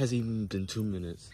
Has even been two minutes.